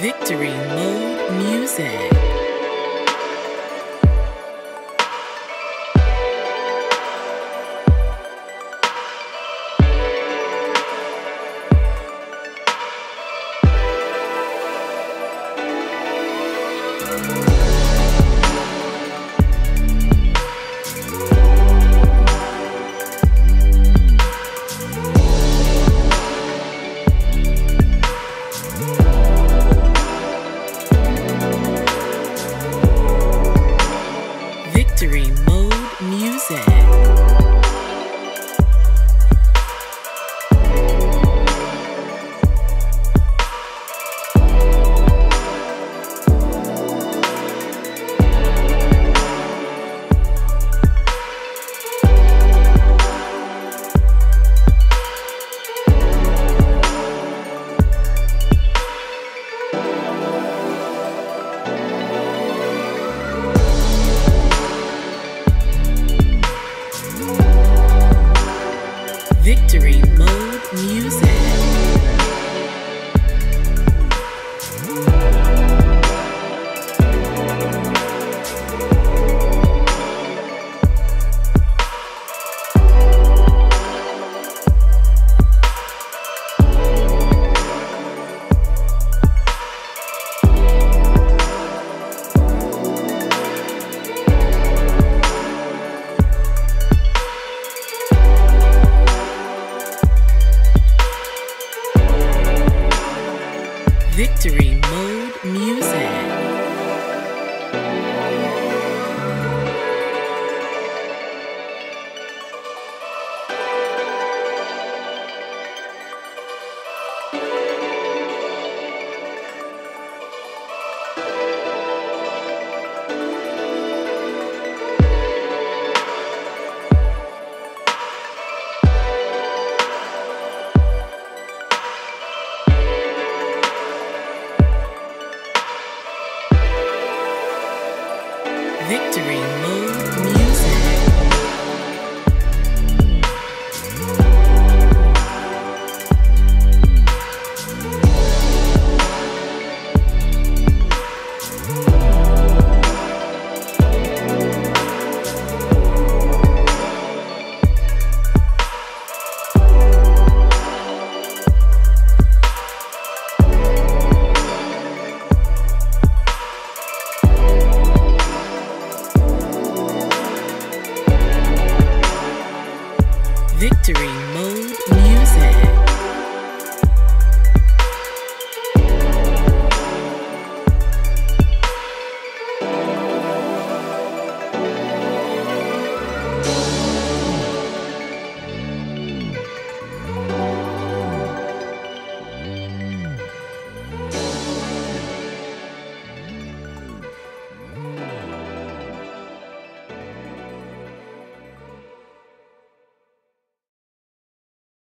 Victory Mode Music. Victory Mode Music. Victory Victory Mode Music. Victory Mode Music. Victory.